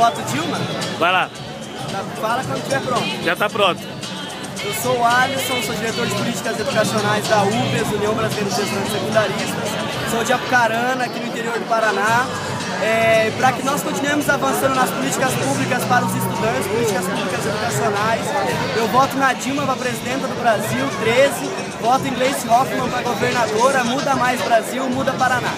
Foto Dilma? Vai lá. Fala quando estiver pronto. Já está pronto. Eu sou o Alisson, sou diretor de políticas educacionais da Ubes, União Brasileira de Estudantes Secundaristas. Sou de Apucarana, aqui no interior do Paraná. É, para que nós continuemos avançando nas políticas públicas para os estudantes, políticas públicas educacionais. Eu voto na Dilma para presidenta do Brasil, 13. Voto em Gleice Hoffmann para governadora, muda mais Brasil, muda Paraná.